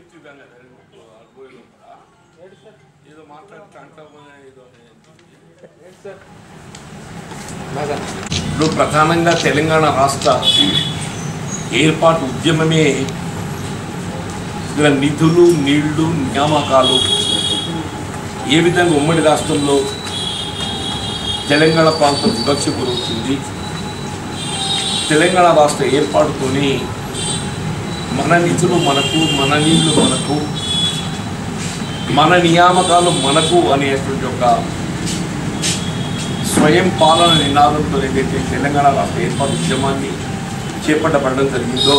కదా పోయే లోపల. ఏదో మాట్లాడుతూ అంటామని ఏదో ఇప్పుడు ప్రధానంగా తెలంగాణ రాష్ట్ర ఏర్పాటు ఉద్యమమే ఇలా నిధులు నీళ్ళు నియామకాలు ఏ విధంగా ఉమ్మడి రాష్ట్రంలో తెలంగాణ ప్రాంతం వివక్ష గురవుతుంది తెలంగాణ రాష్ట్ర ఏర్పాటుతోని మన నిధులు మనకు మన నీళ్ళు మనకు మన నియామకాలు మనకు అనేటువంటి ఒక స్వయం పాలన నినాదంతో ఏదైతే తెలంగాణ రాష్ట్ర ఏర్పాటు ఉద్యమాన్ని చేపట్టబడడం జరిగిందో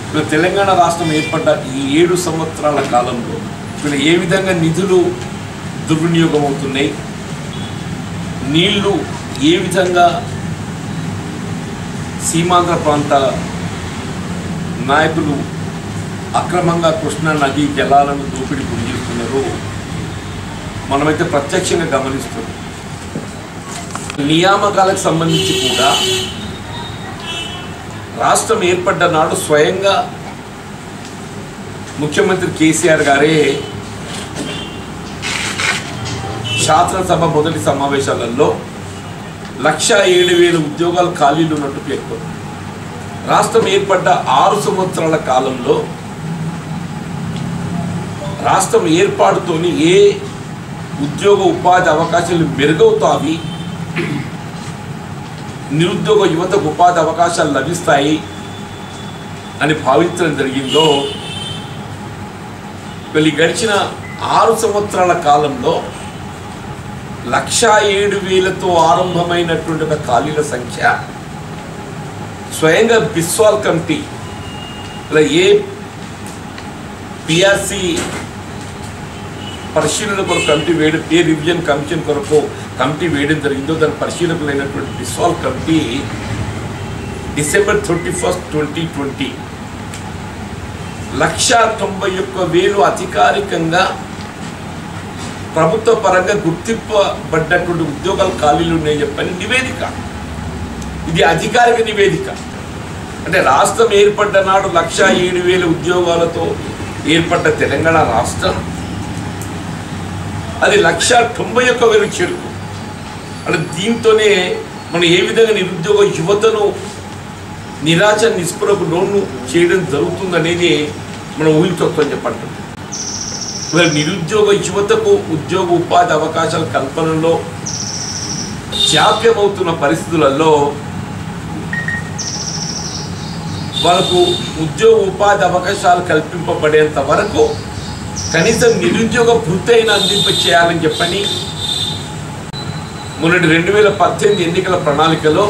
ఇప్పుడు తెలంగాణ రాష్ట్రం ఏర్పడ్డ ఈ ఏడు సంవత్సరాల కాలంలో ఇక్కడ ఏ విధంగా నిధులు దుర్వినియోగం అవుతున్నాయి నీళ్ళు ఏ విధంగా సీమాంధ్ర ప్రాంత నాయకులు అక్రమంగా కృష్ణా నదీ జలాలను దోపిడీ గురి చేస్తున్నారు. మనమైతే ప్రత్యక్షంగా గమనిస్తున్నాం. నియామకాలకు సంబంధించి కూడా రాష్ట్రం ఏర్పడ్డ నాడు స్వయంగా ముఖ్యమంత్రి కేసీఆర్ గారే శాసనసభ మొదటి సమావేశాలలో లక్ష ఏడు వేల ఉద్యోగాలు ఖాళీలు ఉన్నట్టు పేర్కొన్నారు. రాష్ట్రం ఏర్పడ్డ ఆరు సంవత్సరాల కాలంలో రాష్ట్రం ఏర్పాటుతోని ఏ ఉద్యోగ ఉపాధి అవకాశాలు మెరుగవుతాయి నిరుద్యోగ యువతకు ఉపాధి అవకాశాలు లభిస్తాయి అని భావించడం జరిగిందో వీళ్ళు గడిచిన ఆరు సంవత్సరాల కాలంలో లక్షా ఏడు వేలతో ఆరంభమైనటువంటి ఖాళీల సంఖ్య స్వయంగా బిస్వాల్ కమిటీ ఇలా ఏ పిఆర్సి పరిశీలన కొరకు కమిటీ వేయడం ఏ రివిజన్ కమిషన్ కొరకు కమిటీ వేయడం జరిగిందో దాని పరిశీలకులైనటువంటి Biswal committee December thirty first twenty twenty లక్ష తొంభై ఒక్క వేలు అధికారికంగా ప్రభుత్వ పరంగా గుర్తింపబడ్డటువంటి ఉద్యోగాలు ఖాళీలు ఉన్నాయని చెప్పని నివేదిక. ఇది అధికారిక నివేదిక. అంటే రాష్ట్రం ఏర్పడ్డ నాడు లక్ష ఏడు వేల ఉద్యోగాలతో ఏర్పడ్డ తెలంగాణ రాష్ట్రం. అది లక్ష తొంభై ఒక్క వేలు చేరుకు. అంటే దీంతోనే మనం ఏ విధంగా నిరుద్యోగ యువతను నిరాశ నిస్పృహకు లోను చేయడం జరుగుతుందనేది మనం ఊహించవచ్చని చెప్పంటుంది మరి నిరుద్యోగ యువతకు ఉద్యోగ ఉపాధి అవకాశాల కల్పనలో జాప్యమవుతున్న పరిస్థితులలో వాళ్ళకు ఉద్యోగ ఉపాధి అవకాశాలు కల్పింపబడేంత వరకు కనీసం నిరుద్యోగ వృత్తి అయినా అందింప చేయాలని చెప్పని మొన్నటి రెండు వేల పద్దెనిమిది ఎన్నికల ప్రణాళికలో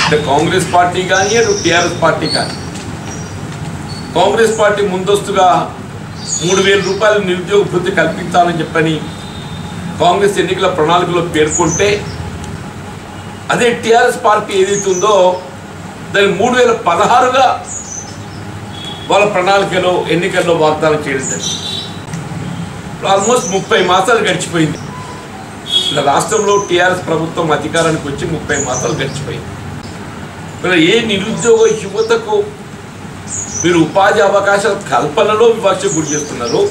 అంటే కాంగ్రెస్ పార్టీ కానీ అటు టీఆర్ఎస్ పార్టీ కానీ కాంగ్రెస్ పార్టీ ముందస్తుగా మూడు వేల రూపాయలు నిరుద్యోగ వృత్తి కల్పించాలని చెప్పని కాంగ్రెస్ ఎన్నికల ప్రణాళికలో పేర్కొంటే అదే టీఆర్ఎస్ పార్టీ ఏదైతే ఉందో దాన్ని మూడు వేల పదహారుగా వాళ్ళ ప్రణాళికలో ఎన్నికల్లో వాగ్దానం చేయడం జరిగింది. ఆల్మోస్ట్ ముప్పై మాసాలు గడిచిపోయింది. ఇలా రాష్ట్రంలో టీఆర్ఎస్ ప్రభుత్వం అధికారానికి వచ్చి ముప్పై మాసాలు గడిచిపోయింది. మరి ఏ నిరుద్యోగ యువతకు మీరు ఉపాధి అవకాశాల కల్పనలో వివక్ష గురి చేస్తున్నారు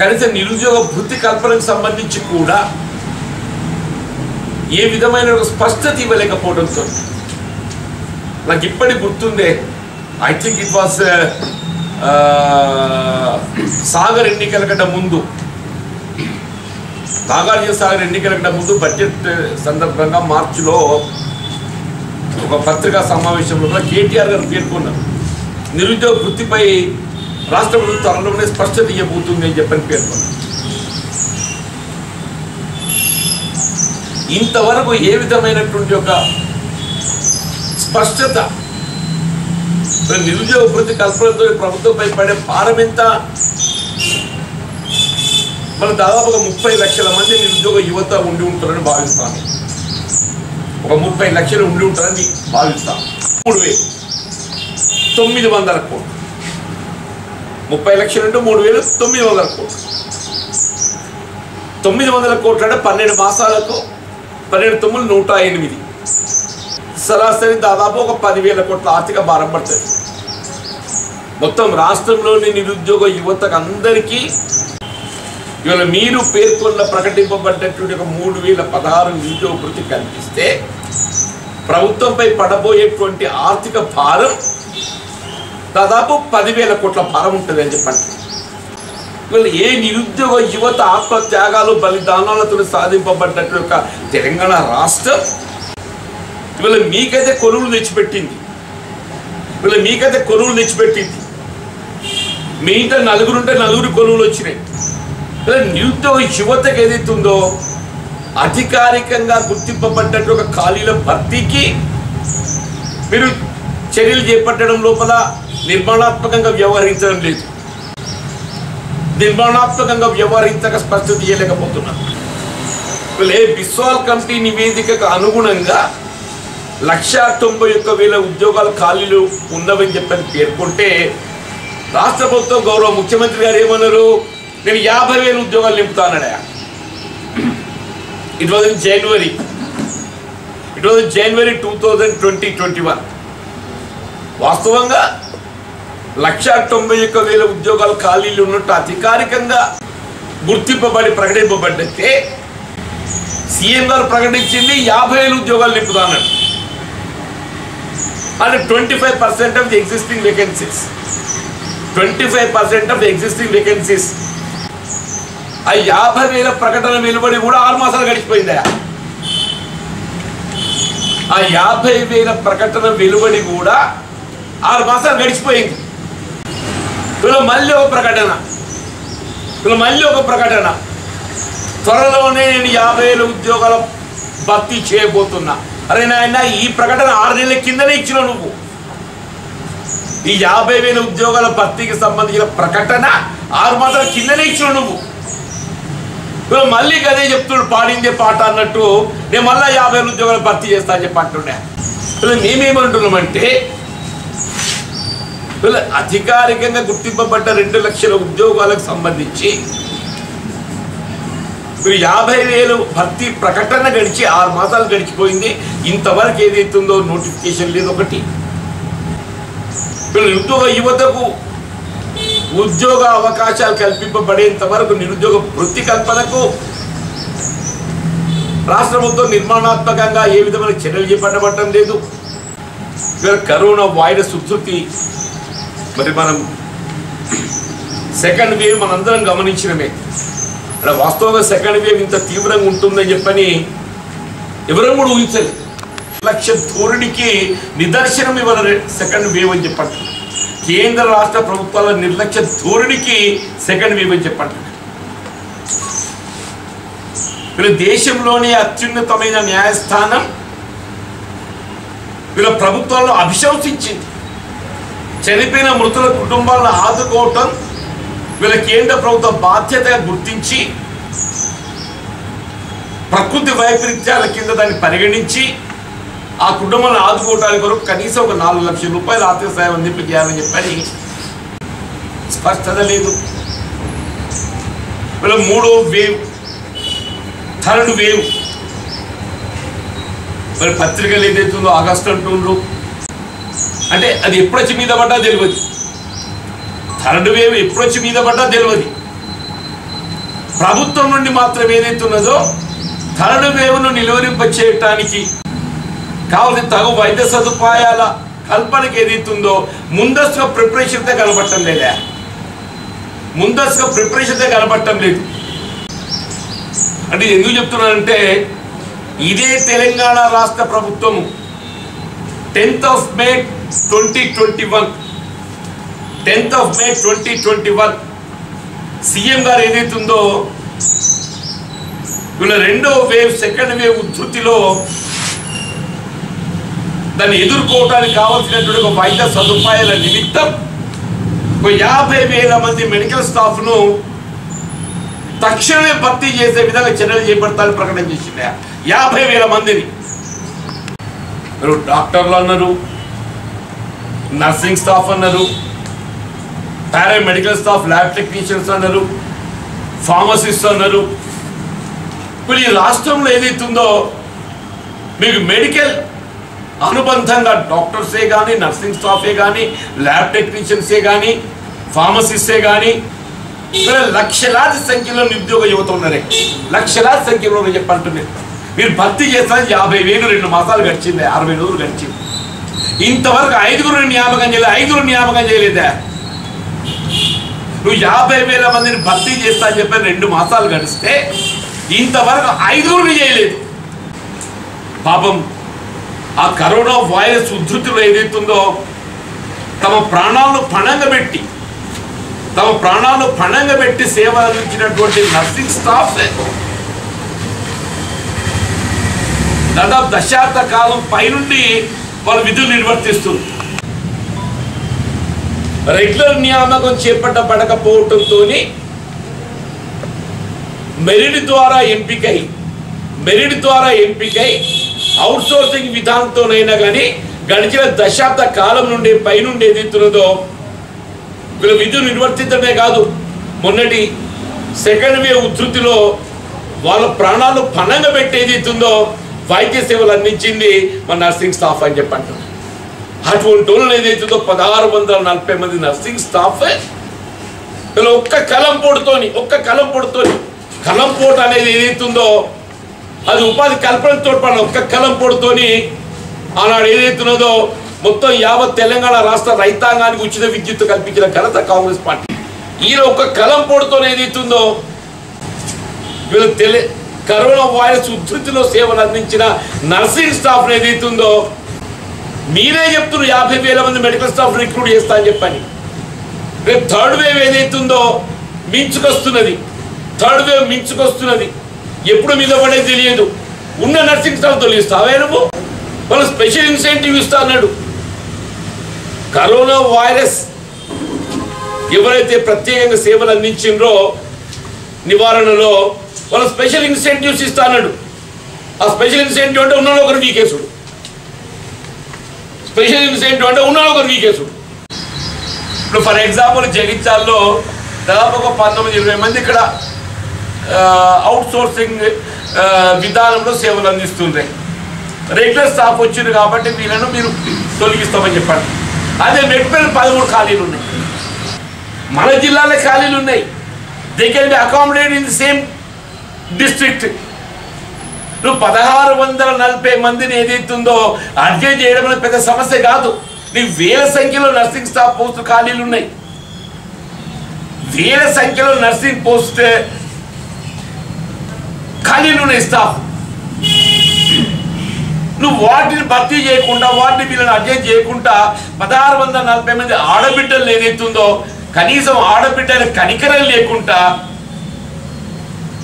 కనీసం నిరుద్యోగ వృత్తి కల్పనకు సంబంధించి కూడా ఏ విధమైన ఒక స్పష్టత ఇవ్వలేకపోవడంతో నాకు ఇప్పటి గుర్తుందే. I think it was Sagar ఎన్నికల కంటే ముందు. నాగార్జున సాగర్ ఎన్నికల కంటే ముందు బడ్జెట్ uh, సందర్భంగా మార్చిలో ఒక పత్రికా సమావేశంలో కూడా కేటీఆర్ గారు పేర్కొన్నారు. నిరుద్యోగ వృత్తిపై రాష్ట్ర ప్రభుత్వం త్వరలోనే స్పష్టత ఇవ్వబోతుంది అని చెప్పని పేర్కొన్నారు. ఇంతవరకు ఏ విధమైనటువంటి ఒక స్పష్టత. నిరుద్యోగ వృత్తి కల్పనతో ప్రభుత్వంపై పడే భారం ఎంత? మన దాదాపుగా ముప్పై లక్షల మంది నిరుద్యోగ యువత ఉండి ఉంటారని భావిస్తాను. ఒక ముప్పై లక్షలు ఉండి ఉంటారని భావిస్తాను. మూడు వేలు. తొమ్మిది వందల కోట్లు. ముప్పై లక్షలు అంటే మూడు వేలు తొమ్మిది వందల కోట్లు. తొమ్మిది వందల కోట్లు అంటే పన్నెండు మాసాలకు పన్నెండు తొమ్మిది నూట ఎనిమిది. సరాసరి దాదాపు ఒక పదివేల కోట్ల ఆర్థిక భారం పడుతుంది. మొత్తం రాష్ట్రంలోని నిరుద్యోగ యువతకు అందరికీ ఇవాళ మీరు పేర్కొన్న ప్రకటింపబడ్డటువంటి ఒక మూడు వేల పదహారు నిరుద్యోగ వృత్తి కల్పిస్తే ప్రభుత్వంపై పడబోయేటువంటి ఆర్థిక భారం దాదాపు పదివేల కోట్ల భారం ఉంటుంది అని చెప్పండి. ఇవాళ ఏ నిరుద్యోగ యువత ఆత్మత్యాగాలు బలిదానాలతో సాధింపబడ్డటువంటి ఒక తెలంగాణ రాష్ట్రం ఇవాళ మీకైతే కొలువులు తెచ్చిపెట్టింది. ఇవాళ మీకైతే కొలువులు తెచ్చిపెట్టింది. మీ ఇంట్లో నలుగురు ఉంటే నలుగురు కొలువులు వచ్చినాయి. ఇలా నిరుద్యోగ యువతకు ఏదైతుందో అధికారికంగా గుర్తింపబడ్డట్టు ఒక ఖాళీల భర్తీకి మీరు చర్యలు చేపట్టడం లోపల నిర్మాణాత్మకంగా వ్యవహరించడం లేదు. నిర్మాణాత్మకంగా వ్యవహరించక స్పష్టత చేయలేకపోతున్నారు ఏ బిస్వాల్ కమిటీ నివేదికకు అనుగుణంగా లక్ష తొంభై ఒక్క వేల ఉద్యోగాల ఖాళీలు ఉన్నవని చెప్పని పేర్కొంటే రాష్ట్ర ప్రభుత్వం గౌరవ ముఖ్యమంత్రి గారు ఏమన్నారు? నేను యాభై వేల ఉద్యోగాలు నింపుతానడా it was in January. It was January two thousand twenty twenty one. వాస్తవంగా లక్ష తొంభై ఒక్క వేల ఉద్యోగాల ఖాళీలు ఉన్నట్టు అధికారికంగా గుర్తింపబడి ప్రకటింపబడ్డైతే సీఎం గారు ప్రకటించింది యాభై వేల ఉద్యోగాలు నింపుతానని and twenty five percent of the existing vacancies twenty five percent of existing vacancies ఆ యాభై వేల ప్రకటన వెలువడి కూడా ఆరు మాసాలు గడిచిపోయిందా ఆ యాభై వేల ప్రకటన వెలువడి కూడా ఆరు మాసాలు గడిచిపోయింది. ఇలా మళ్ళీ ఒక ప్రకటన. ఇలా మళ్ళీ ఒక ప్రకటన. త్వరలోనే నేను యాభై వేల ఉద్యోగాల భర్తీ చేయబోతున్నా. అరే నాయన ఈ ప్రకటన ఆరు నెలల కిందనే ఇచ్చిన నువ్వు. ఈ యాభై వేల ఉద్యోగాల భర్తీకి సంబంధించిన ప్రకటన ఆరు మాసాల కిందనే ఇచ్చిన నువ్వు. ఇప్పుడు మళ్ళీ గదే చెప్తున్నాడు పాడిందే పాట అన్నట్టు నేను మళ్ళీ యాభై వేల ఉద్యోగాలు భర్తీ చేస్తా అని చెప్పి అంటుండే. ఇలా మేమేమంటున్నామంటే వీళ్ళ అధికారికంగా గుర్తింపబడ్డ రెండు లక్షల ఉద్యోగాలకు సంబంధించి మీరు యాభై వేలు భర్తీ ప్రకటన గడిచి ఆరు మాసాలు గడిచిపోయింది. ఇంతవరకు ఏదైతుందో నోటిఫికేషన్ లేదు ఒకటి. మీరు ఉద్యోగ యువతకు ఉద్యోగ అవకాశాలు కల్పింపబడేంత వరకు నిరుద్యోగ వృత్తి కల్పనకు రాష్ట్ర ప్రభుత్వం నిర్మాణాత్మకంగా ఏ విధమైన చర్యలు చేపట్టబడటం లేదు. కరోనా వైరస్ ఉధృతి మరి మనం సెకండ్ వేవ్ మనందరం గమనించినమే. అంటే వాస్తవంగా సెకండ్ వేవ్ ఇంత తీవ్రంగా ఉంటుందని చెప్పని ఎవరూ కూడా ఊహించలేదు. లక్ష ధోరణికి నిదర్శనం ఇవ్వాలి సెకండ్ వేవ్ అని చెప్పండి కేంద్ర రాష్ట్ర ప్రభుత్వాల నిర్లక్ష్య ధోరణికి సెకండ్ వేవ్ అని చెప్పండి వీళ్ళ దేశంలోనే అత్యున్నతమైన న్యాయస్థానం వీళ్ళ ప్రభుత్వాలను అభిశంసించింది. చనిపోయిన మృతుల కుటుంబాలను ఆదుకోవటం వీళ్ళ కేంద్ర ప్రభుత్వ బాధ్యతగా గుర్తించి ప్రకృతి వైపరీత్యాల కింద దాన్ని పరిగణించి ఆ కుటుంబాన్ని ఆదుకోవటానికి కొరకు కనీసం ఒక నాలుగు లక్షల రూపాయలు ఆర్థిక సాయం అందింపు చేయాలని చెప్పని స్పష్టత లేదు. వీళ్ళ మూడో వేవ్ థర్డ్ వేవ్. మరి పత్రికలు ఏదైతుందో ఆగస్టు అంటుండ్రు అంటే అది ఎప్పుడొచ్చి మీద పడ్డా తెలియదు. థర్డ్ వేవ్ ఎప్పుడొచ్చి మీద పడ్డా తెలియదు ప్రభుత్వం నుండి మాత్రం ఏదైతే ఉన్నదో థర్డ్ వేవ్ను నిలువరింప చేయటానికి కావాల్సిన తగు వైద్య సదుపాయాల కల్పనకి ఏదైతుందో ముందస్తుగా ప్రిపరేషన్తో కనబడటం లేదా. ముందస్తుగా ప్రిపరేషన్తో కనబడటం లేదు. అంటే ఎందుకు చెప్తున్నానంటే ఇదే తెలంగాణ రాష్ట్ర ప్రభుత్వము tenth of May twenty twenty one tenth of May twenty twenty one. CM గారు ఏదైతుందో వీళ్ళ రెండో వేవ్ సెకండ్ వేవ్ ఉధృతిలో దాన్ని ఎదుర్కోవడానికి కావాల్సినటువంటి ఒక వైద్య సదుపాయాల నిమిత్తం ఒక యాభై వేల మంది మెడికల్ స్టాఫ్ను తక్షణమే భర్తీ చేసే విధంగా చర్యలు చేపడతాను ప్రకటన చేసింది. యాభై వేల మందిని. మీరు డాక్టర్లు అన్నారు నర్సింగ్ స్టాఫ్ అన్నారు పారామెడికల్ స్టాఫ్ ల్యాబ్ టెక్నీషియన్స్ అన్నారు ఫార్మసిస్ట్ అన్నారు. ఇప్పుడు ఈ రాష్ట్రంలో ఏదైతుందో మీకు మెడికల్ అనుబంధంగా డాక్టర్సే కానీ నర్సింగ్ స్టాఫే కానీ ల్యాబ్ టెక్నీషియన్సే కానీ ఫార్మసిస్టే కానీ లక్షలాది సంఖ్యలో నిరుద్యోగ యువత ఉన్నారే. లక్షలాది సంఖ్యలో చెప్పంటున్నారు మీరు భర్తీ చేస్తారు యాభై వేలు రెండు మాసాలు గడిచింది అరవై రోజులు గడిచింది. ఇంతవరకు ఐదుగురు జ్ఞాపకం చేయలేదు ఐదుగురు నియామకం చేయలేదా. నువ్వు యాభై వేల మందిని భర్తీ చేస్తా అని చెప్పి రెండు మాసాలు గడిస్తే ఇంతవరకు ఐదుగురిని చేయలేదు. పాపం ఆ కరోనా వైరస్ ఉధృతిలో ఏదైతుందో తమ ప్రాణాలను పణంగా పెట్టి తమ ప్రాణాలను పణంగా పెట్టి సేవ అందించినటువంటి నర్సింగ్ స్టాఫ్ దాదాపు దశాబ్ద కాలం పైనుండి వాళ్ళు విధులు నిర్వర్తిస్తుంది రెగ్యులర్ నియామకం చేపట్టబడకపోవటంతో మెరిట్ ద్వారా ఎంపికై మెరిట్ ద్వారా ఎంపికై అవుట్సోర్సింగ్ విధానంతోనైనా కానీ గడిచిన దశాబ్ద కాలం నుండి పైనుండి ఏదైతున్నదో వీళ్ళ విధులు నిర్వర్తించడమే కాదు. మొన్నటి సెకండ్ వేవ్ ఉధృతిలో వాళ్ళ ప్రాణాలు పణంగా పెట్టి ఏదైతుందో వైద్య సేవలు అందించింది మన నర్సింగ్ స్టాఫ్ అని చెప్పంటారు. అటువంటి వాళ్ళు ఏదైతుందో పదహారు వందల నలభై మంది నర్సింగ్ స్టాఫ్ వీళ్ళు ఒక్క కలం పొడితోని ఒక్క కలం పొడితోని కలం పోట అనేది ఏదైతుందో అది ఉపాధి కల్పన తోడ్పడిన ఒక్క కలం పొడితోని ఆనాడు ఏదైతున్నదో మొత్తం యావత్ తెలంగాణ రాష్ట్ర రైతాంగానికి ఉచిత విద్యుత్ కల్పించిన ఘనత కాంగ్రెస్ పార్టీ. ఈయన ఒక్క కలం పొడితోనే ఏదైతుందో వీళ్ళు తెలి కరోనా వైరస్ ఉధృతిలో సేవలు అందించిన నర్సింగ్ స్టాఫ్ ఏదైతుందో మీరే చెప్తున్నారు యాభై వేల మంది మెడికల్ స్టాఫ్ రిక్రూట్ చేస్తా అని చెప్పని. రేపు థర్డ్ వేవ్ ఏదైతుందో మించుకొస్తున్నది. Third wave మించుకొస్తున్నది. ఎప్పుడు మీద పడేది తెలియదు. ఉన్న నర్సింగ్ స్టాఫ్ తొలగిస్తావే నువ్వు. వాళ్ళు స్పెషల్ ఇన్సెంటివ్ ఇస్తా అన్నాడు. కరోనా వైరస్ ఎవరైతే ప్రత్యేకంగా సేవలు అందించిండ్రో నివారణలో వాళ్ళు స్పెషల్ ఇన్సెంటివ్స్ ఇస్తా అన్నాడు. ఆ స్పెషల్ ఇన్సెంటివ్ అంటే ఉన్న ఒకరు వీకేసుడు. స్పెషల్ ఏంటో అంటే ఉన్నాడు ఒకరు వీకేసుడు ఇప్పుడు ఫర్ ఎగ్జాంపుల్ జగిత్యాల్లో దాదాపు ఒక పంతొమ్మిది ఇరవై మంది ఇక్కడ అవుట్ సోర్సింగ్ విధానంలో సేవలు అందిస్తున్నాయి రెగ్యులర్ స్టాఫ్ వచ్చింది కాబట్టి వీళ్ళను మీరు తొలగిస్తామని చెప్పండి. అదే మెట్పల్లి పదమూడు ఖాళీలు ఉన్నాయి. మన జిల్లాలో ఖాళీలు ఉన్నాయి. They can be accommodate in the same district నువ్వు పదహారు వందల నలభై మందిని ఏదైతుందో అడ్జస్ట్ చేయడం అనేది పెద్ద సమస్య కాదు. నీకు వేల సంఖ్యలో నర్సింగ్ స్టాఫ్ పోస్టు ఖాళీలు ఉన్నాయి. వేల సంఖ్యలో నర్సింగ్ పోస్ట్ ఖాళీలు ఉన్నాయి స్టాఫ్. నువ్వు వాటిని భర్తీ చేయకుండా వాటిని వీళ్ళని అడ్జస్ట్ చేయకుండా పదహారు వందల నలభై మంది ఆడబిడ్డలు ఏదైతుందో కనీసం ఆడబిడ్డలు కనికరం లేకుండా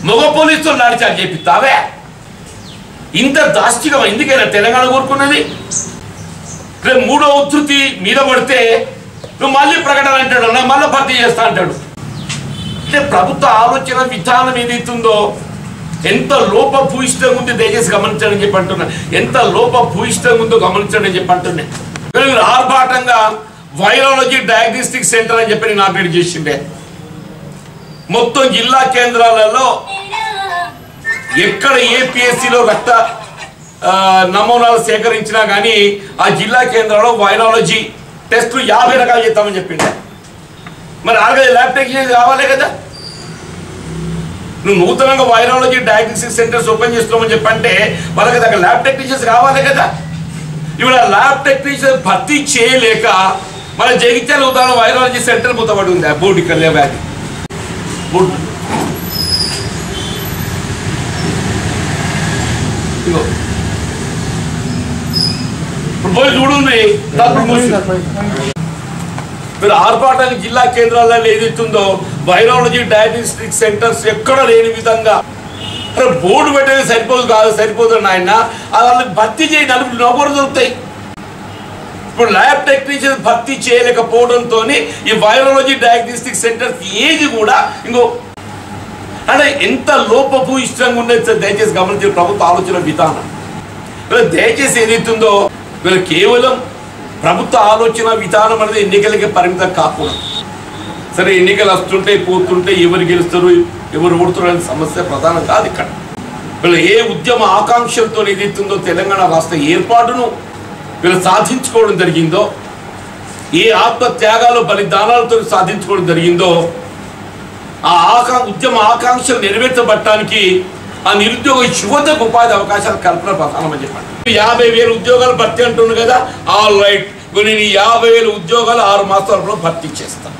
మగ పోలీసులు నడిచారు చెప్పిస్తావే? ఇంత దాష్టికం ఎందుకైనా తెలంగాణ కోరుకున్నది? రేపు మూడో ఉధృతి మీద పడితే నువ్వు మళ్ళీ ప్రకటన అంటాడు నా మళ్ళీ భర్తీ చేస్తా అంటాడు. అంటే ప్రభుత్వ ఆలోచన విధానం ఏదైతుందో ఎంత లోప భూయిష్టంగా ఉంది దయచేసి గమనించండి అని చెప్పి అంటున్నా. ఎంత లోప భూయిష్టంగా ఉందో గమనించండి అని చెప్పి అంటున్నా. ఆర్భాటంగా వైరాలజీ డయాగ్నోస్టిక్ సెంటర్ అని చెప్పి నాపేట్ చేసిండే. మొత్తం జిల్లా కేంద్రాలలో ఎక్కడ ఏపీఎస్సీలో రక్త నమూనాలు సేకరించినా కానీ ఆ జిల్లా కేంద్రంలో వైరాలజీ టెస్టులు యాభై రకాలు చేస్తామని చెప్పిండే. మరి ఆల్రెడీ ల్యాబ్ టెక్నీషియన్ కావాలి కదా? నువ్వు నూతనంగా వైరాలజీ డయాగ్నోస్టిక్ సెంటర్స్ ఓపెన్ చేస్తున్నామని చెప్పంటే వాళ్ళకి దగ్గర ల్యాబ్ టెక్నీషియన్స్ కావాలి కదా? ఇవాళ ల్యాబ్ టెక్నీషియన్ భర్తీ చేయలేక మన జగిత్యాల ఉదాహరణ వైరాలజీ సెంటర్ మూతపడి ఉంది బోర్డు ఇక్కడ లేవా అది? బోర్డు. ఇగో ఇప్పుడు పోయి చూడండి తప్పుడు మూసి. మీరు ఆర్భాటానికి జిల్లా కేంద్రాలలో ఏదైతుందో వైరాలజీ డయాగ్నోస్టిక్ సెంటర్స్ ఎక్కడ లేని విధంగా. అరే బోర్డు పెట్టేది సరిపోదు కాదు సరిపోదు నాయన. అది భర్తీ చేయి నలుగురు నవ్వురు దొరుకుతాయి. ఇప్పుడు ల్యాబ్ టెక్నీషియన్ భర్తీ చేయలేకపోవడంతో ఈ వైరాలజీ డయాగ్నోస్టిక్ సెంటర్స్ ఏది కూడా ఇంకో అంటే ఎంత లోపపు ఇష్టంగా ఉండేది దయచేసి గమనించే ప్రభుత్వ ఆలోచన విధానం. వీళ్ళు దయచేసి ఏదైతుందో వీళ్ళు కేవలం ప్రభుత్వ ఆలోచన విధానం అనేది ఎన్నికలకి పరిమితం కాకుండా. సరే ఎన్నికలు వస్తుంటే పోతుంటే ఎవరు గెలుస్తారు ఎవరు ఓడుతారు అనే సమస్య ప్రధానం కాదు ఇక్కడ. వీళ్ళు ఏ ఉద్యమ ఆకాంక్షలతో ఏదైతుందో తెలంగాణ రాష్ట్ర ఏర్పాటును వీళ్ళు సాధించుకోవడం జరిగిందో ఏ ఆత్మ త్యాగాలు బలిదానాలతో సాధించుకోవడం జరిగిందో ఆ ఆకా ఉద్యమ ఆకాంక్షలు నెరవేర్చబట్టడానికి ఆ నిరుద్యోగ యువతకు ఉపాధి అవకాశాలు కల్పన ప్రధానమని చెప్పండి. యాభై వేలు ఉద్యోగాలు భర్తీ అంటున్నాను కదా? All right. నేను యాభై వేల ఉద్యోగాలు ఆరు మాసాలలో భర్తీ చేస్తాను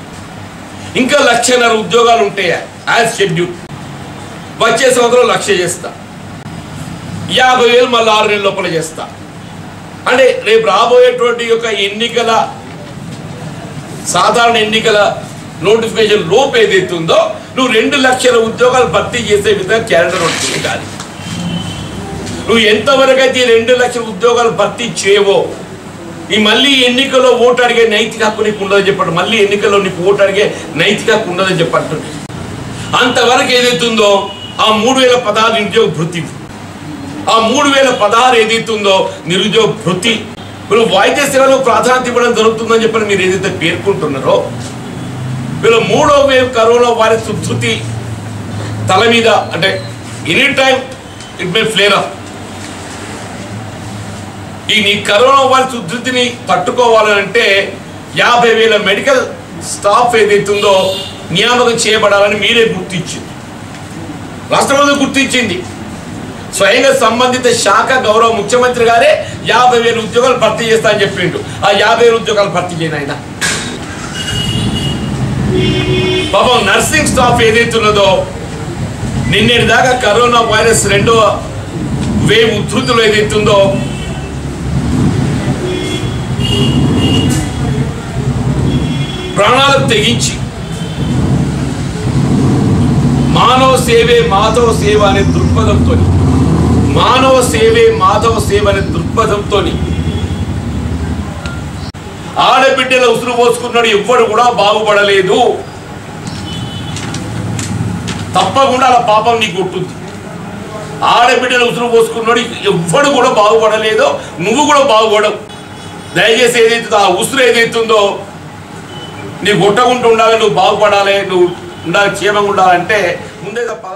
ఇంకా లక్షన్నర ఉద్యోగాలు ఉంటాయి? యాజ్ షెడ్యూల్ వచ్చే సంవత్సరం లక్ష చేస్తా. యాభై వేలు మళ్ళీ ఆరు నెలల లోపల చేస్తా. అంటే రేపు రాబోయేటువంటి యొక్క ఎన్నికల సాధారణ ఎన్నికల నోటిఫికేషన్ లోపు ఏదైతే ఉందో నువ్వు రెండు లక్షల ఉద్యోగాలు భర్తీ చేసే విధంగా క్యాలెండర్ ఉంటుంది కానీ నువ్వు ఎంతవరకు అయితే రెండు లక్షల ఉద్యోగాలు భర్తీ చేయవో ఈ మళ్ళీ ఎన్నికల్లో ఓటు అడిగే నైతిక హక్కు నీకు ఉండదని చెప్పండి. మళ్ళీ ఎన్నికల్లో నీకు ఓటు అడిగే నైతిక హక్కు ఉండదని చెప్పంటుంది అంతవరకు ఏదైతుందో ఆ మూడు వేల పదహారు నిరుద్యోగ భృతి. ఆ మూడు వేల పదహారు ఏదైతుందో నిరుద్యోగ భృతి. ఇప్పుడు వైద్య సేవలకు ప్రాధాన్యత ఇవ్వడం జరుగుతుందని చెప్పని మీరు ఏదైతే పేర్కొంటున్నారో వీళ్ళు మూడో వేవ్ కరోనా వైరస్ ఉధృతి తల మీద అంటే any time it may flare up. ఈ నీ కరోనా వైరస్ ఉధృతిని తట్టుకోవాలంటే యాభై వేల మెడికల్ స్టాఫ్ ఏదైతుందో నియామకం చేయబడాలని మీరే గుర్తించింది. రాష్ట్ర ప్రభుత్వం గుర్తించింది. స్వయంగా సంబంధిత శాఖ గౌరవ ముఖ్యమంత్రి గారే యాభై వేల ఉద్యోగాలు భర్తీ చేస్తా అని చెప్పిండు. ఆ యాభై వేల ఉద్యోగాలు భర్తీ చేయను ఆయన. పాపం నర్సింగ్ స్టాఫ్ ఏదైతే ఉన్నదో నిన్నటి దాకా కరోనా వైరస్ రెండో వేవ్ ఉధృతిలో ఏదైతే ఉందో ప్రాణాలకు తెగించి మానవ సేవే మాధవ సేవ అనే దృక్పథంతో మానవ సేవే మాధవ సేవ అనే దృక్పథంతో ఆడబిడ్డల ఉసురు పోసుకున్నాడు ఎవ్వడు కూడా బాగుపడలేదు. తప్పకుండా అలా పాపం నీకు కొట్టుద్ది. ఆడబిడ్డలు ఉసురు పోసుకున్నాడు ఎవ్వడు కూడా బాగుపడలేదు నువ్వు కూడా బాగుపడవు. దయచేసి ఏదైతే ఆ ఉసురు ఏదైతుందో నీ కొట్టకుండా ఉండాలి నువ్వు బాగుపడాలి నువ్వు ఉండాలి క్షేమంగా ఉండాలంటే ముందే తప్ప